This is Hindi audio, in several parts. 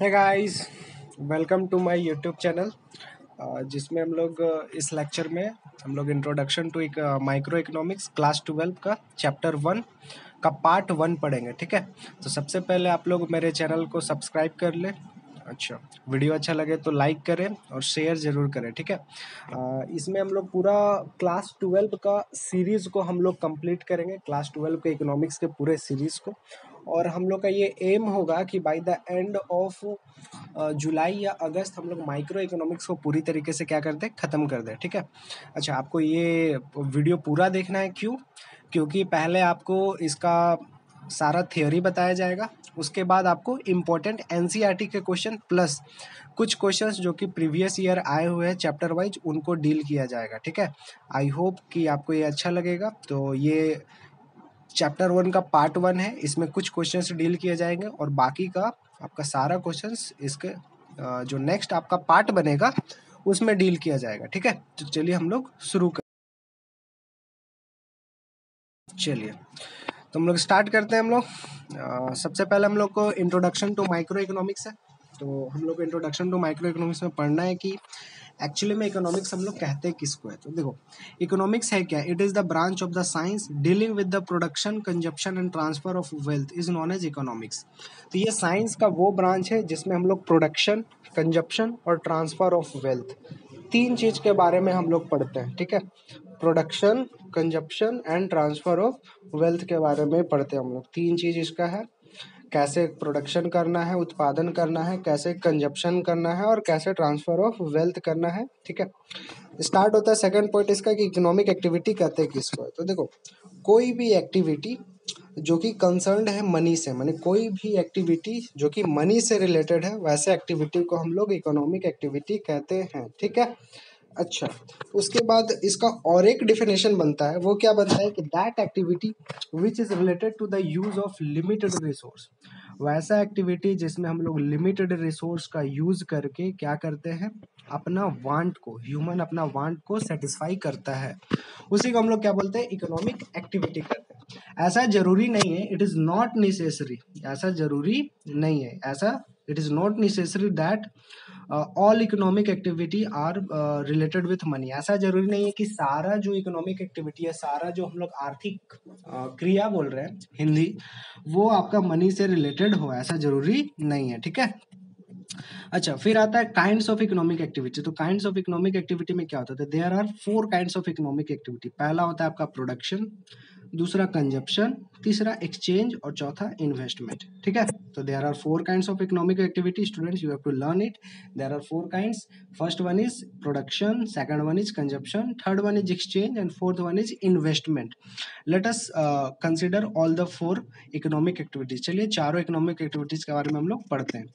है guys welcome to my YouTube channel जिसमें हम लोग uh, इस लेक्चर में हम लोग इंट्रोडक्शन टू एक माइक्रो इकोनॉमिक्स क्लास ट्वेल्व का चैप्टर वन का पार्ट वन पढ़ेंगे ठीक है? तो सबसे पहले आप लोग मेरे चैनल को सब्सक्राइब कर ले। अच्छा वीडियो अच्छा लगे तो लाइक करें और शेयर ज़रूर करें ठीक है? Uh, इसमें हम लोग पूरा क्लास ट्वेल्व का सीरीज़ को हम लोग कंप्लीट करेंगे क्लास ट्वेल्व के इकोनॉमिक्स के पूरे सीरीज़ को। और हम लोग का ये एम होगा कि by the end of July या अगस्त हम लोग माइक्रो इकोनॉमिक्स को पूरी तरीके से क्या कर दें, ख़त्म कर दें, ठीक है? अच्छा आपको ये वीडियो पूरा देखना है क्यों? क्योंकि पहले आपको इसका सारा थियोरी बताया जाएगा, उसके बाद आपको इम्पोर्टेंट एन के क्वेश्चन प्लस कुछ क्वेश्चंस जो कि प्रीवियस ईयर आए हुए हैं चैप्टर वाइज उनको डील किया जाएगा, ठीक है? आई होप कि आपको ये अच्छा लगेगा तो ये चैप्टर वन का पार्ट वन है। इसमें कुछ क्वेश्चंस डील किए जाएँगे और बाकी का, आपका सारा क्वेश्चंस इसके जो नेक्स्ट आपका पार्ट बनेगा, उसमें डील किया जाएगा। ठीक है? तो चलिए हम लोग शुरू कर चलिए। तो हम लोग स्टार्ट करते हैं हम लोग। सबसे पहले हम लोग को इंट्रोडक्शन टू माइक्रो इकोनॉमिक्स है। तो हम लोग को इंट्रोडक्शन टू माइक्रो इकोनॉमिक्स में पढ़ना है कि एक्चुअली में इकोनॉमिक्स हम लोग कहते हैं किसको है? तो देखो इकोनॉमिक्स है क्या? It is the branch of the science dealing with the production consumption and transfer of wealth is known as economics तो ये साइंस का वो ब्रांच है जिसमें हम लोग प्रोडक्शन कंजप्शन और ट्रांसफ़र ऑफ़ वेल्थ तीन चीज़ के बारे में हम लोग पढ़ते हैं, ठीक है? Production consumption and transfer of wealth के बारे में पढ़ते हैं हम लोग। तीन चीज़ इसका है। कैसे प्रोडक्शन करना है, उत्पादन करना है, कैसे कंजप्शन करना है और कैसे ट्रांसफ़र ऑफ़ वेल्थ करना है, ठीक है? स्टार्ट होता है सेकंड पॉइंट इसका कि इकोनॉमिक एक्टिविटी कहते हैं किसको? तो देखो, कोई भी एक्टिविटी जो कि कंसर्न है मनी से, मानी कोई भी एक्टिविटी जो कि मनी से रिलेटेड है, वैसे एक्टिविटी को हम लोग इकोनॉमिक एक्टिविटी कहते हैं, ठीक है? अच्छा उसके बाद इसका और एक डिफिनेशन बनता है, वो क्या बनता है कि that activity which is related to the use of limited resource वैसा एक्टिविटी जिसमें हम लोग लिमिटेड रिसोर्स का यूज़ करके क्या करते हैं? अपना वांट को ह्यूमन अपना वांट को सेटिस्फाई करता है। उसी को हम लोग क्या बोलते हैं? इकोनॉमिक एक्टिविटी करते हैं। ऐसा ज़रूरी नहीं है इट इज़ नॉट नेसेसरी ऐसा ज़रूरी नहीं है। ऐसा it is not necessary that all economic activity are related with money ऐसा ज़रूरी नहीं है कि सारा जो इकोनॉमिक एक्टिविटी है सारा जो हम लोग आर्थिक uh, क्रिया बोल रहे हैं हिंदी वो आपका मनी से रिलेटेड हो ऐसा ज़रूरी नहीं है ठीक है? अच्छा फिर आता है काइंड्स ऑफ़ इकोनॉमिक एक्टिविटी तो काइंड्स ऑफ़ इकोनॉमिक एक्टिविटी में क्या होता है there are four kinds of economic activity पहला होता है आपका प्रोडक्शन दूसरा कंजप्शन तीसरा एक्सचेंज और चौथा इन्वेस्टमेंट ठीक है? तो there are four kind of economic activity students you have to learn it there are four kind first one is production second one is consumption third one is exchange and fourth one is investment let consider all the four economic activities चलिए, चारों इकोनॉमिक एक्टिविटीज़ के बारे में हम लोग पढ़ते हैं।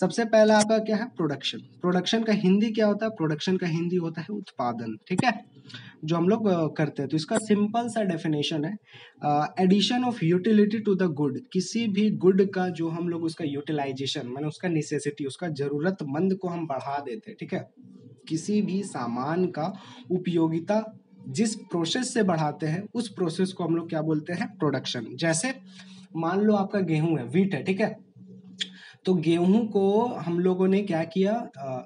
सबसे पहला आपका क्या है? प्रोडक्शन प्रोडक्शन का हिंदी क्या होता है? प्रोडक्शन का हिंदी होता है उत्पादन, ठीक है? जो हम लोग करते हैं। तो इसका सिंपल सा डेफिनेशन है। Addition of utility to the good किसी भी गुड का जो हम लोग उसका यूटिलाइजेशन मैंने उसका नेसेसिटी उसका जरूरतमंद को हम बढ़ा देते ठीक है? किसी भी सामान का उपयोगिता जिस प्रोसेस से बढ़ाते हैं, उस प्रोसेस को हम लोग क्या बोलते हैं? प्रोडक्शन जैसे मान लो आपका गेहूँ है वीट है, ठीक है? तो गेहूँ को हम लोगों ने क्या किया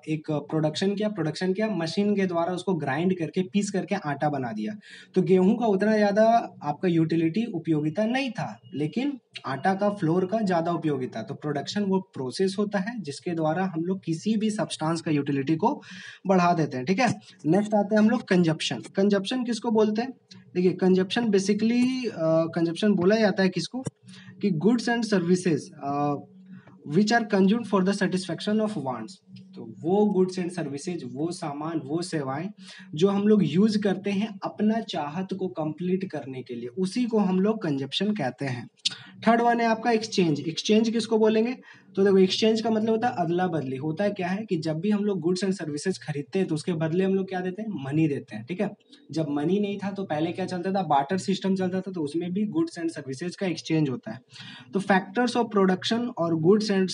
एक प्रोडक्शन किया प्रोडक्शन किया मशीन के द्वारा उसको ग्राइंड करके, पीस करके आटा बना दिया। तो गेहूँ का उतना ज़्यादा आपका यूटिलिटी उपयोगिता नहीं था, लेकिन आटा का फ्लोर का ज़्यादा उपयोगिता। तो प्रोडक्शन वो प्रोसेस होता है, जिसके द्वारा हम लोग किसी भी सब्सटेंस का यूटिलिटी को बढ़ा देते हैं, ठीक है? नेक्स्ट आते हैं हम लोग कंजप्शन कंजप्शन किसको बोलते हैं? देखिए कंजप्शन बेसिकली कंजप्शन बोला जाता है किसको? कि goods and services which are consume for the satisfaction of wants तो वो गुड्स एंड सर्विसेज़ वो सामान, वो सेवाएँ जो हम लोग यूज़ करते हैं अपना चाहत को कंप्लीट करने के लिए, उसी को हम लोग कंजप्शन कहते हैं। थर्ड वन है आपका एक्सचेंज एक्सचेंज किसको बोलेंगे? तो देखो एक्सचेंज का मतलब होता है अदला बदली। होता है क्या है कि जब भी हम लोग गुड्स एंड सर्विसेज़ खरीदते हैं तो उसके बदले हम लोग क्या देते हैं? मनी देते हैं, ठीक है? जब मनी नहीं था तो पहले क्या चलता था? बाटर सिस्टम चलता था तो उसमें भी गुड्स एंड सर्विसेज़ का एक्सचेंज होता है। तो फैक्टर्स ऑफ़ प्रोडक्शन और goods and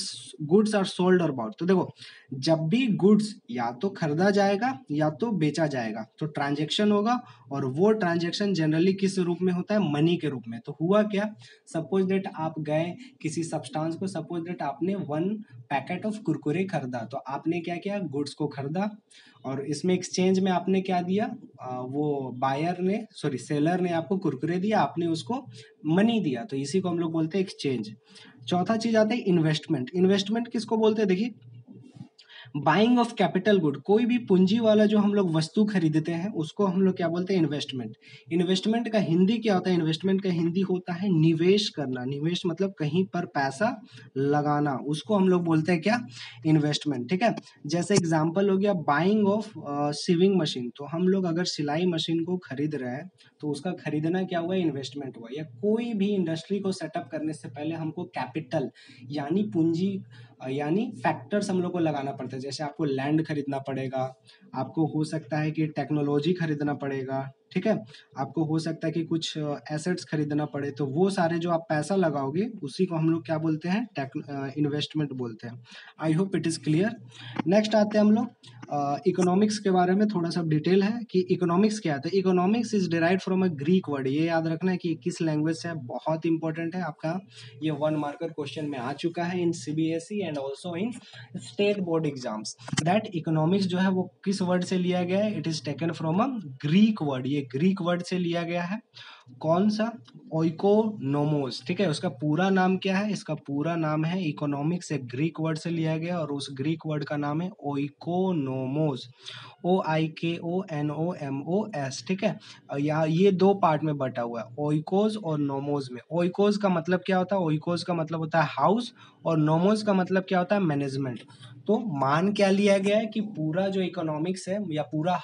goods are sold और बाउट तो देखो, जब भी गुड्स या तो खरीदा जाएगा, या तो बेचा जाएगा तो ट्रांजेक्शन होगा और वो ट्रांजेक्शन जनरली किस रूप में होता है? मनी के रूप में। तो हुआ क्या? सपोज़ डेट आप गए किसी सब्सटेंस को सपोज़ डेट आपने आपने वन पैकेट ऑफ़ कुरकुरे खरीदा तो आपने क्या किया? गुड्स को खरीदा और इसमें एक्सचेंज में आपने क्या दिया? आ, वो बायर ने सॉरी सेलर ने आपको कुरकुरे दिया आपने उसको मनी दिया तो इसी को हम लोग बोलते हैं एक्सचेंज चौथा चीज़ आता है इन्वेस्टमेंट इन्वेस्टमेंट किसको बोलते हैं? देखिए बाइंग ऑफ़ कैपिटल गुड कोई भी पूंजी वाला जो हम लोग वस्तु खरीदते हैं, उसको हम लोग क्या बोलते हैं? इन्वेस्टमेंट इन्वेस्टमेंट का हिंदी क्या होता है? इन्वेस्टमेंट का हिंदी होता है निवेश करना। निवेश मतलब कहीं पर पैसा लगाना, उसको हम लोग बोलते हैं क्या? इन्वेस्टमेंट ठीक है? जैसे एग्ज़ाम्पल हो गया बाइंग ऑफ़ सिविंग मशीन तो हम लोग अगर सिलाई मशीन को खरीद रहे हैं तो उसका खरीदना क्या हुआ? इन्वेस्टमेंट हुआ। या कोई भी इंडस्ट्री को सेटअप करने से पहले हमको कैपिटल यानी पूंजी यानी फैक्टर्स हम लोग को लगाना पड़ता है। जैसे आपको लैंड खरीदना पड़ेगा आपको हो सकता है कि टेक्नोलॉजी खरीदना पड़ेगा ठीक है? आपको हो सकता है कि कुछ एसेट्स खरीदना पड़े तो वो सारे जो आप पैसा लगाओगे उसी को हम लोग क्या बोलते हैं? इन्वेस्टमेंट बोलते हैं। I hope it is clear next आते हैं हम लोग। इकोनॉमिक्स uh, के बारे में थोड़ा सा डिटेल है कि इकोनॉमिक्स क्या है? Economics is derive from a Greek word ये याद रखना है कि किस लैंग्वेज से बहुत इंपॉर्टेंट है। आपका ये वन मार्कर क्वेश्चन में आ चुका है in CBSE and also in state board exams that economics जो है वो किस वर्ड से लिया गया है it is taken from a Greek word ये ग्रीक वर्ड से लिया गया है। कौन सा? ओइकोनोमोस ठीक है? उसका पूरा नाम क्या है? इसका पूरा नाम है इकोनॉमिक्स एक ग्रीक वर्ड से लिया गया और उस ग्रीक वर्ड का नाम है oikonomos O I K O N O M O S ठीक है? यहाँ ये दो पार्ट में बटा हुआ है ओइकोज और नोमोज में। ओइकोज का मतलब क्या होता है? ओइकोज का मतलब होता है हाउस और नोमोज का मतलब क्या होता है? मैनेजमेंट तो मान क्या लिया गया है कि पूरा जो इकोनॉमिक्स है या पूरा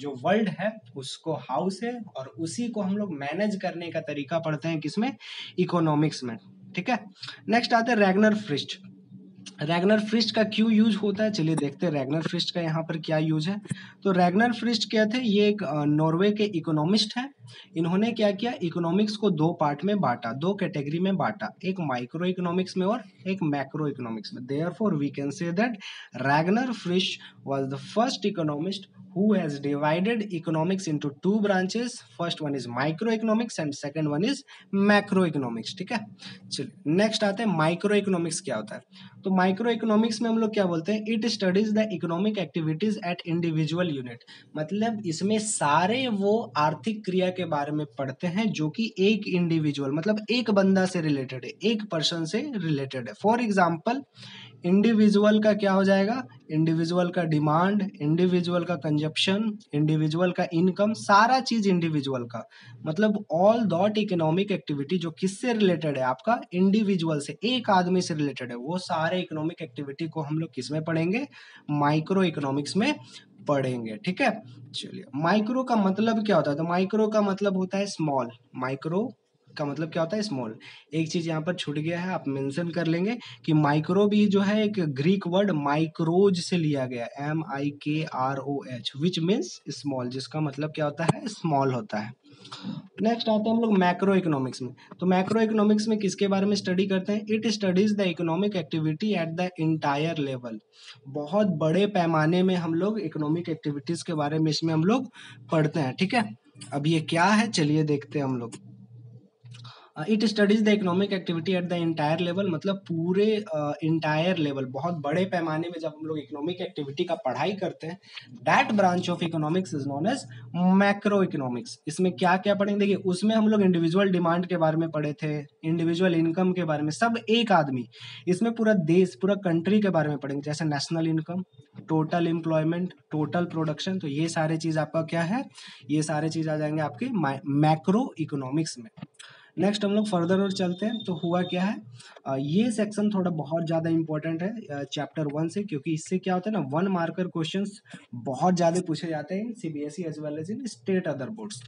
जो वर्ल्ड है, उसको हाउस है और उसी को हम लोग मैनेज करने का तरीका पढ़ते हैं किसमें? इकोनॉमिक्स में। ठीक है? नेक्स्ट आते हैं रैगनर फ्रिस्ट रैगनर फ्रिस्ट का क्यों यूज़ होता है? चलिए देखते हैं रैगनर फ्रिस्ट का यहाँ पर क्या यूज़ है। तो रैगनर फ्रिस्ट क्या थे? ये एक नॉर्वे के इकोनॉमिस्ट हैं। इन्होंने क्या किया? इकोनॉमिक्स को दो पार्ट में बांटा, दो कैटेगरी में बांटा, एक माइक्रो इकोनॉमिक्स में और एक मैक्रो इकोनॉमिक्स में। Therefore we can say that Ragnar Frisch was the first economist who has divided economics into two branches. First one is microeconomics and second one is macroeconomics, ठीक है? चलिए नेक्स्ट आते हैं इकोनॉमिक्स क्या होता है? तो इकोनॉमिक्स में हम लोग क्या बोलते हैं? It studies the economic activities at individual unit मतलब इसमें सारे वो आर्थिक क्रिया के बारे में पढ़ते हैं जो कि एक इंडिविजुअल मतलब एक बंदा से रिलेटेड है, एक पर्सन से रिलेटेड है. फॉर एग्ज़ाम्पल इंडिविजुअल का क्या हो जाएगा? इंडिविजुअल का डिमांड इंडिविजुअल का कंजप्शन इंडिविजुअल का इनकम सारा चीज़ इंडिविजुअल का। मतलब ऑल दॉट इकोनॉमिक एक्टिविटी जो किससे रिलेटेड है? आपका इंडिविजुअल से, एक आदमी से रिलेटेड है। वो सारे इकोनॉमिक एक्टिविटी को हम लोग किसमें पढ़ेंगे? माइक्रो इकोनॉमिक्स में पढ़ेंगे, ठीक है? चलिए माइक्रो का मतलब क्या होता है? तो माइक्रो का मतलब होता है स्मॉल माइक्रो का मतलब क्या होता है स्मॉल एक चीज़ यहाँ पर छूट गया है, आप मेंशन कर लेंगे कि माइक्रो भी जो है एक ग्रीक वर्ड माइक्रोज से लिया गया M I K R O H which means small जिसका मतलब क्या होता है? स्मॉल होता है. नेक्स्ट आते हैं हम लोग मैक्रो इकोनॉमिक्स में. तो मैक्रो इकोनॉमिक्स में किसके बारे में स्टडी करते हैं? It studies the economic activity at the entire level बहुत बड़े पैमाने में हम लोग इकोनॉमिक एक्टिविटीज़ के बारे में इसमें हम लोग पढ़ते हैं, ठीक है? अब ये क्या है? चलिए देखते हैं हम लोग. It studies the economic activity at the entire level मतलब पूरे इंटायर uh, लेवल बहुत बड़े पैमाने में जब हम लोग इकोनॉमिक एक्टिविटी का पढ़ाई करते हैं that branch of economics is known as macro economics इसमें क्या क्या पढ़ेंगे? देखिए उसमें हम लोग इंडिविजुअल डिमांड के बारे में पढ़े थे इंडिविजुअल इनकम के बारे में सब एक आदमी। इसमें पूरा देश पूरा कंट्री के बारे में पढ़ेंगे जैसे national income total employment total production तो ये सारे चीज़ आपका क्या है? ये सारे चीज़ आ जाएँगे आपके मैक्रो इकोनॉमिक्स में। नेक्स्ट हम लोग फर्दर और चलते हैं। तो हुआ क्या है? ये सेक्शन थोड़ा बहुत ज़्यादा इंपॉर्टेंट है चैप्टर वन से, क्योंकि इससे क्या होता है ना वन मार्कर क्वेश्चंस बहुत ज़्यादा पूछे जाते हैं C B S E as well as in state other boards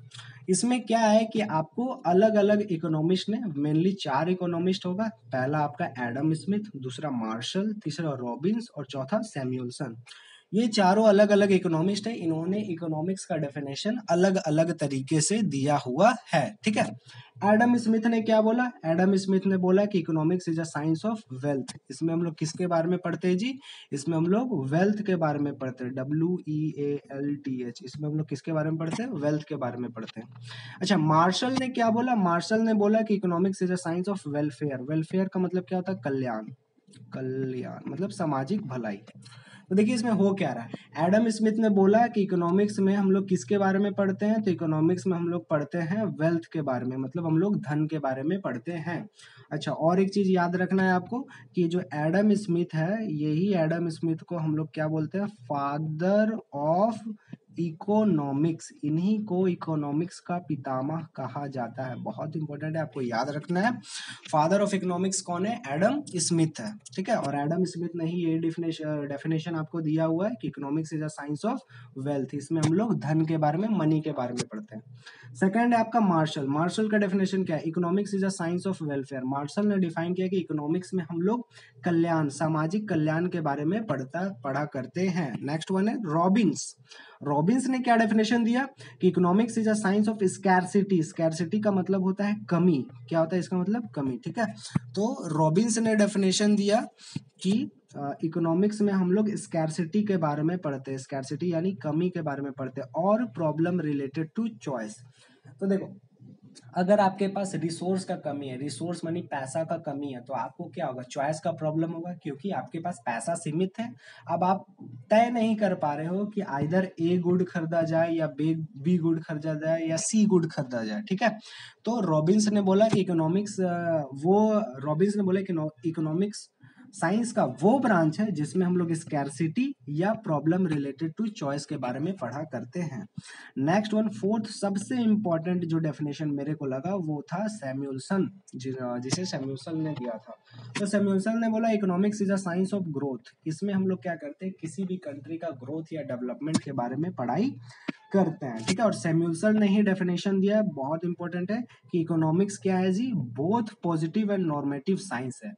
इसमें क्या है कि आपको अलग अलग इकोनॉमिस्ट ने मेनली चार इकोनॉमिस्ट होगा, पहला आपका एडम स्मिथ दूसरा मार्शल तीसरा रॉबिन्स और चौथा सैम्यूलसन ये चारों अलग अलग इकोनॉमिस्ट है। इन्होंने इकोनॉमिक्स का डेफिनेशन अलग अलग तरीके से दिया हुआ है, ठीक है? एडम स्मिथ ने क्या बोला? एडम स्मिथ ने बोला कि economics is a science of wealth इसमें हम लोग किसके बारे में पढ़ते हैं जी? इसमें हम लोग वेल्थ के बारे में पढ़ते हैं। W E A L T H इसमें हम लोग किसके बारे में पढ़ते हैं? वेल्थ के बारे में पढ़ते हैं। अच्छा मार्शल ने क्या बोला? मार्शल ने बोला कि economics is a science of welfare welfare का मतलब क्या होता? है कल्याण। कल्याण मतलब सामाजिक भलाई। तो देखिए इसमें हो क्या रहा है? एडम स्मिथ ने बोला कि इकोनॉमिक्स में हम लोग किसके बारे में पढ़ते हैं? तो इकोनॉमिक्स में हम लोग पढ़ते हैं वेल्थ के बारे में मतलब हम लोग धन के बारे में पढ़ते हैं। अच्छा और एक चीज़ याद रखना है आपको कि जो एडम स्मिथ है, यही एडम स्मिथ को हम लोग क्या बोलते हैं? फादर ऑफ़ इकोनॉमिक्स इन्हीं को इकोनॉमिक्स का पितामह कहा जाता है। बहुत इंपॉर्टेंट है, आपको याद रखना है। फादर ऑफ़ इकोनॉमिक्स कौन है? एडम स्मिथ है, ठीक है? और एडम स्मिथ ने ही ये डिफिनेशन आपको दिया हुआ है कि economics is a science of wealth इसमें हम लोग धन के बारे में मनी के बारे में पढ़ते हैं। सेकेंड है आपका मार्शल मार्शल का डेफिनेशन क्या है? Economics is a science of welfare Marshall ने डिफाइन किया कि इकोनॉमिक्स में हम लोग कल्याण, सामाजिक कल्याण के बारे में पढ़ता, पढ़ा करते हैं। नेक्स्ट वन है रॉबिन्स रॉबिन्स ने क्या डेफिनेशन दिया? कि economics is a science of scarcity scarcity का मतलब होता है कमी। क्या होता है इसका मतलब? कमी ठीक है? तो रॉबिन्स ने डेफिनेशन दिया कि इकोनॉमिक्स uh, में हम लोग स्कैरसिटी के बारे में पढ़ते हैं। स्कैरसिटी यानी कमी के बारे में पढ़ते हैं। और प्रॉब्लम रिलेटेड टू चॉइस तो देखो अगर आपके पास रिसोर्स का कमी है रिसोर्स मनी पैसा का कमी है तो आपको क्या होगा? चॉइस का प्रॉब्लम होगा, क्योंकि आपके पास पैसा सीमित है। अब आप तय नहीं कर पा रहे हो कि आइधर ए गुड खरीदा जाए या बे बी गुड खरीदा जाए या सी गुड खरीदा जाए, ठीक है? तो रॉबिन्स ने बोला कि इकोनॉमिक्स वो रॉबिन्स ने बोला कि इकोनॉमिक्स साइंस का वो ब्रांच है जिसमें हम लोग स्कैरसिटी या प्रॉब्लम रिलेटेड टू चॉइस के बारे में पढ़ा करते हैं। नेक्स्ट वन फोर्थ सबसे इंपॉर्टेंट जो डेफिनेशन मेरे को लगा वो था सैम्यूलसन जिसे सैम्यूलसन ने दिया था। तो सैम्यूलसन ने बोला economics is a science of growth इसमें हम लोग क्या करते हैं, किसी भी कंट्री का ग्रोथ या डेवलपमेंट के बारे में पढ़ाई करते हैं, ठीक है? और सेम्यूलसन ने ही डेफिनेशन दिया है, बहुत इंपॉर्टेंट है कि इकोनॉमिक्स क्या है जी? Both positive and normative science है।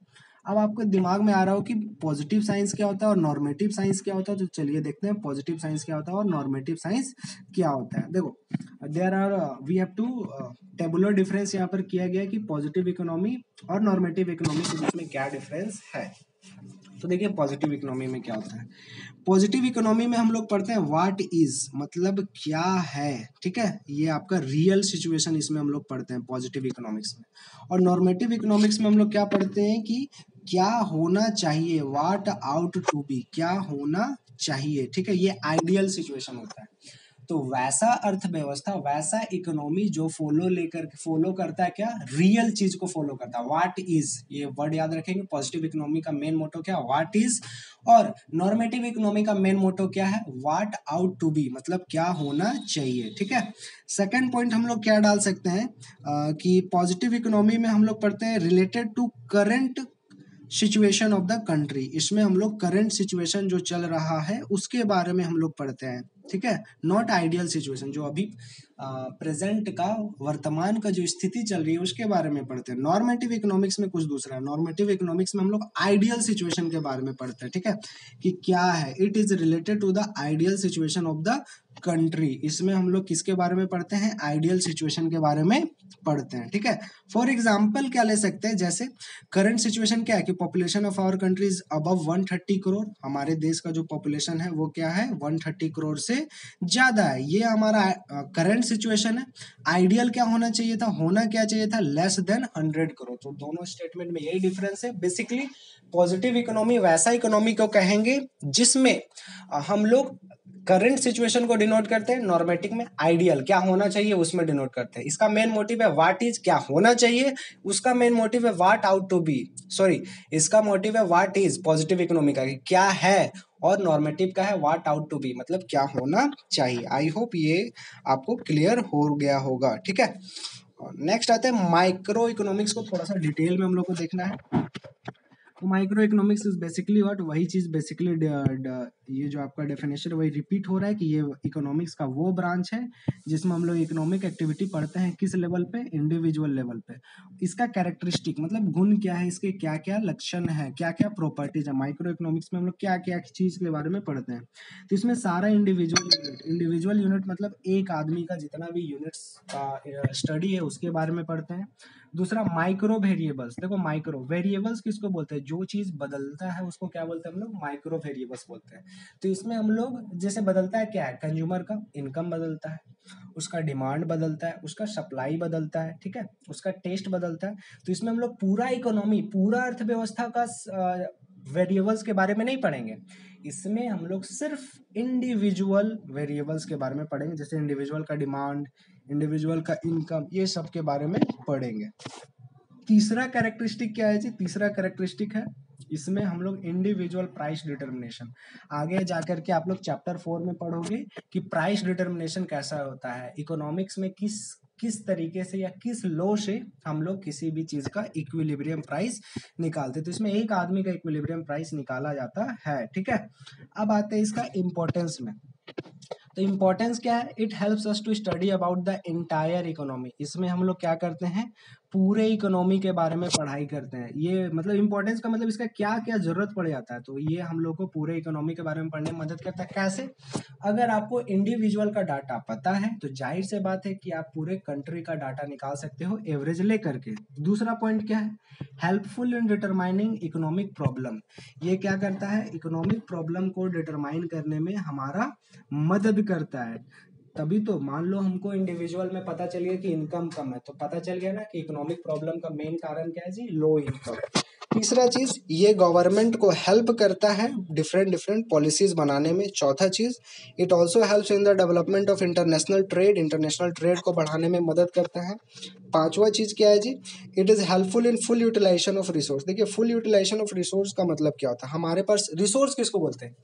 अब आपको दिमाग में आ रहा हो कि पॉजिटिव साइंस क्या होता है और नॉर्मेटिव साइंस क्या होता है तो चलिए देखते हैं पॉजिटिव साइंस क्या होता है और नॉर्मेटिव साइंस क्या होता है। देखो there are we have two tabular difference यहाँ पर किया गया कि पॉजिटिव इकोनॉमी और नॉर्मेटिव इकोनॉमी के बीच में क्या डिफरेंस है। तो देखिए पॉजिटिव इकोनॉमी में क्या होता है। पॉजिटिव इकोनॉमी में हम लोग पढ़ते हैं व्हाट इज़ मतलब क्या है, ठीक है? ये आपका रियल सिचुएशन इसमें हम लोग पढ़ते हैं पॉजिटिव इकोनॉमिक्स में। और नॉर्मेटिव इकोनॉमिक्स में हम लोग क्या पढ़ते हैं कि क्या होना चाहिए? वाट आउट टू बी क्या होना चाहिए? ठीक है ये आइडियल सिचुएशन होता है। तो वैसा अर्थव्यवस्था वैसा इकोनॉमी जो फॉलो लेकर फॉलो करता है क्या? रियल चीज़ को फॉलो करता है। व्हाट इज़ ये वर्ड याद रखेंगे। पॉजिटिव इकोनॉमी का मेन मोटो क्या? व्हाट इज़ और नॉर्मेटिव इकोनॉमी का मेन मोटो क्या है? व्हाट आउट टू बी मतलब क्या होना चाहिए? ठीक है? सेकंड पॉइंट हम लोग क्या डाल सकते हैं? आ, कि पॉजिटिव इकोनॉमी में हम लोग पढ़ते हैं related to current situation of the country इसमें हम लोग करंट सिचुएशन जो चल रहा है, उसके बारे में हम लोग पढ़ते हैं, ठीक है? नॉट आइडियल सिचुएशन जो अभी प्रेजेंट का, वर्तमान का जो स्थिति चल रही है, उसके बारे में पढ़ते हैं। नॉर्मेटिव इकोनॉमिक्स में कुछ दूसरा है। नॉर्मेटिव इकोनॉमिक्स में हम लोग आइडियल सिचुएशन के बारे में पढ़ते हैं, ठीक है? कि क्या है? It is related to the ideal situation of the country इसमें हम लोग किसके बारे में पढ़ते हैं? आइडियल सिचुएशन के बारे में पढ़ते हैं, ठीक है? फॉर एग्ज़ाम्पल क्या ले सकते हैं? जैसे करंट सिचुएशन क्या है कि population of our country is above 130 crore हमारे देश का जो पॉपुलेशन है, वो क्या है? 130 करोड़ से ज़्यादा है। ये हमारा करंट सिचुएशन है। आइडियल क्या होना चाहिए था? होना क्या चाहिए था? लेस देन हंड्रेड करोड़ तो दोनों स्टेटमेंट में यही डिफरेंस है। बेसिकली पॉजिटिव इकोनॉमी वैसा इकोनॉमी को कहेंगे जिसमें हम लोग करंट सिचुएशन को डिनोट करते हैं नॉर्मेटिक में आइडियल क्या होना चाहिए उसमें डिनोट करते हैं। इसका मेन मोटिव है व्हाट इज़ क्या होना चाहिए, उसका मेन मोटिव है what ought to be sorry इसका मोटिव है व्हाट इज़ पॉजिटिव इकोनॉमी का क्या है और नॉर्मेटिव का है व्हाट आउट टू बी मतलब क्या होना चाहिए। आई होप ये आपको क्लियर हो गया होगा, ठीक है? नेक्स्ट आते हैं माइक्रो इकोनॉमिक्स को थोड़ा सा डिटेल में हम लोग को देखना है। तो micro economics is basically what वही चीज़ बेसिकली ये जो आपका डेफिनेशन वही रिपीट हो रहा है कि ये इकोनॉमिक्स का वो ब्रांच है, जिसमें हम लोग इकोनॉमिक एक्टिविटी पढ़ते हैं किस लेवल पे? इंडिविजुअल लेवल पे। इसका कैरेक्टरिस्टिक मतलब गुण क्या है? इसके क्या क्या लक्षण है? क्या क्या प्रॉपर्टीज़ है? माइक्रो इकोनॉमिक्स में हम लोग क्या क्या चीज़ के बारे में पढ़ते हैं। तो इसमें सारा इंडिविजुअल यूनिट इंडिविजुअल यूनिट मतलब एक आदमी का जितना भी यूनिट्स का स्टडी है, उसके बारे में पढ़ते हैं। दूसरा माइक्रो वेरिएबल्स देखो माइक्रो वेरिएबल्स किसको बोलते हैं? जो चीज़ बदलता है, उसको क्या बोलते हैं हम लोग? माइक्रो वेरिएबल्स बोलते हैं। तो इसमें हम लोग, जैसे बदलता है, क्या है? कंज्यूमर का इनकम बदलता है, उसका डिमांड बदलता है, उसका सप्लाई बदलता है, ठीक है? उसका टेस्ट बदलता है। तो इसमें हम लोग पूरा इकोनॉमी पूरा अर्थव्यवस्था का वेरिएबल्स के बारे में नहीं पढ़ेंगे। इसमें हम लोग सिर्फ़ इंडिविजुअल वेरिएबल्स के बारे में पढ़ेंगे, जैसे इंडिविजुअल का डिमांड इंडिविजुअल का इनकम ये सब के बारे में पढ़ेंगे। तीसरा कैरेक्टरिस्टिक क्या है जी? तीसरा कैरेक्टरिस्टिक है, इसमें हम लोग इंडिविजुअल प्राइस डिटर्मिनेशन आगे जाकर के आप लोग चैप्टर फोर में पढ़ोगे कि प्राइस डिटर्मिनेशन कैसा होता है इकोनॉमिक्स में किस किस तरीके से या किस लो से हम लोग किसी भी चीज़ का इक्विलिब्रियम प्राइस निकालते तो इसमें एक आदमी का इक्विलिब्रियम प्राइस निकाला जाता है, ठीक है? अब आते हैं इसका इंपॉर्टेंस में। तो इम्पोर्टेंस क्या है? It helps us to study about the entire economy इसमें हम लोग क्या करते हैं? पूरे इकोनॉमी के बारे में पढ़ाई करते हैं। ये मतलब इंपॉर्टेंस का मतलब इसका क्या क्या ज़रूरत पड़ जाता है? तो ये हम लोग को पूरे इकोनॉमी के बारे में पढ़ने में मदद करता है। कैसे? अगर आपको इंडिविजुअल का डाटा पता है तो ज़ाहिर से बात है कि आप पूरे कंट्री का डाटा निकाल सकते हो एवरेज ले करके दूसरा पॉइंट क्या है? Helpful in determining economic problem ये क्या करता है? इकोनॉमिक प्रॉब्लम को डिटरमाइन करने में हमारा मदद करता है। तभी तो मान लो हमको इंडिविजुअल में पता चल गया कि इनकम कम है तो पता चल गया ना कि इकोनॉमिक प्रॉब्लम का मेन कारण क्या है जी? लो इनकम तीसरा चीज़, ये गवर्नमेंट को हेल्प करता है डिफरेंट डिफरेंट पॉलिसीज़ बनाने में। चौथा चीज़ it also helps in the development of international trade international trade को बढ़ाने में मदद करता है। पांचवा चीज़ क्या है जी? It is helpful in full utilization of resource देखिए फुल यूटिलाइजेशन ऑफ़ रिसोर्स का मतलब क्या होता है? हमारे पास रिसोर्स किसको बोलते हैं?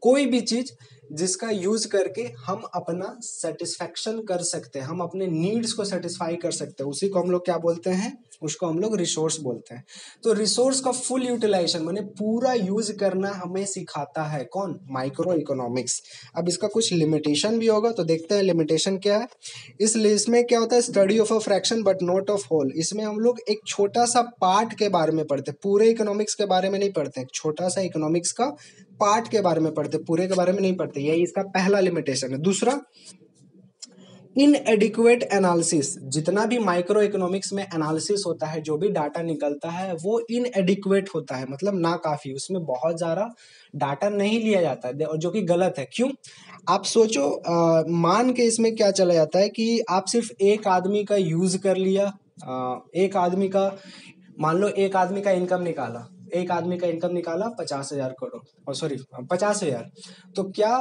कोई भी चीज़ जिसका यूज़ करके हम अपना सेटिस्फेक्शन कर सकते हैं, हम अपने नीड्स को सेटिस्फाई कर सकते हैं, उसी को हम लोग क्या बोलते हैं? उसको हम लोग रिसोर्स बोलते हैं। तो रिसोर्स का फुल यूटिलाइजेशन मैंने पूरा यूज़ करना हमें सिखाता है कौन? माइक्रो इकोनॉमिक्स अब इसका कुछ लिमिटेशन भी होगा तो देखते हैं लिमिटेशन क्या है। इस इसमें क्या होता है? Study of a fraction but not of whole इसमें हम लोग एक छोटा सा पार्ट के बारे में पढ़ते पूरे इकोनॉमिक्स के बारे में नहीं पढ़ते छोटा सा इकोनॉमिक्स का पार्ट के बारे में पढ़ते पूरे के बारे में नहीं पढ़ते यही इसका पहला लिमिटेशन है। दूसरा इन एडिक्वेट एनालिसिस जितना भी माइक्रो इकोनॉमिक्स में एनालिसिस होता है, जो भी डाटा निकलता है, वो इन एडिक्वेट होता है। मतलब ना काफ़ी। उसमें बहुत ज़्यादा डाटा नहीं लिया जाता है। और जो कि गलत है। क्यों? आप सोचो आ, मान के इसमें क्या चला जाता है कि आप सिर्फ़ एक आदमी का यूज़ कर लिया आ, एक आदमी का मान लो एक आदमी का इनकम निकाला एक आदमी का इनकम निकाला पचास हज़ार करोड़ और सॉरी पचास हज़ार। तो क्या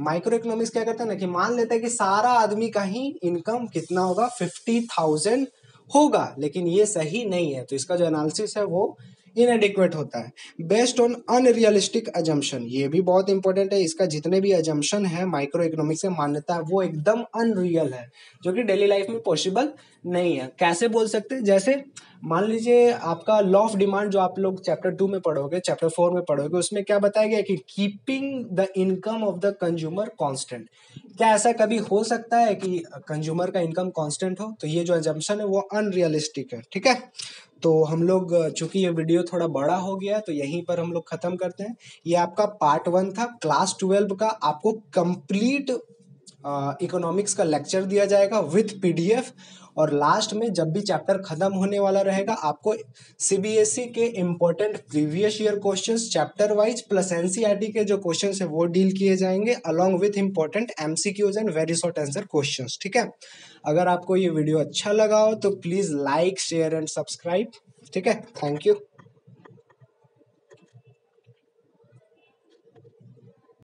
माइक्रो इकोनॉमिक्स क्या करता है ना कि मान लेता है कि सारा आदमी का ही इनकम कितना होगा? फिफ्टी थाउज़ेंड होगा लेकिन ये सही नहीं है। तो इसका जो एनालिसिस है वो इनएडिक्वेट होता है। बेस्ड ऑन अनरियलिस्टिक अजम्पन ये भी बहुत इंपॉर्टेंट है। इसका जितने भी अजम्पन है माइक्रो इकोनॉमिक्स में मान्यता है वो एकदम अनरियल है, जो कि डेली लाइफ में पॉसिबल नहीं है। कैसे बोल सकते हैं? जैसे मान लीजिए आपका लॉ ऑफ़ डिमांड जो आप लोग चैप्टर टू में पढ़ोगे चैप्टर फोर में पढ़ोगे, उसमें क्या बताया गया कि keeping the income of the consumer constant क्या ऐसा कभी हो सकता है कि कंज्यूमर का इनकम कांस्टेंट हो? तो ये जो एजम्पन है, वो अनरियलिस्टिक है। ठीक है? तो हम लोग, चूँकि ये वीडियो थोड़ा बड़ा हो गया तो यहीं पर हम लोग खत्म करते हैं। ये आपका पार्ट वन था। क्लास ट्वेल्व का आपको कंप्लीट इकोनॉमिक्स का लेक्चर दिया जाएगा विथ पीडीएफ और लास्ट में जब भी चैप्टर खत्म होने वाला रहेगा, आपको सीबीएसई e के important previous year questions chapter wise plus NCERT के जो क्वेश्चंस है, वो डील किए जाएँगे along with important MCQs and very short answer questions ठीक है? अगर आपको ये वीडियो अच्छा लगा हो तो please like, share and subscribe. ठीक है? Thank you.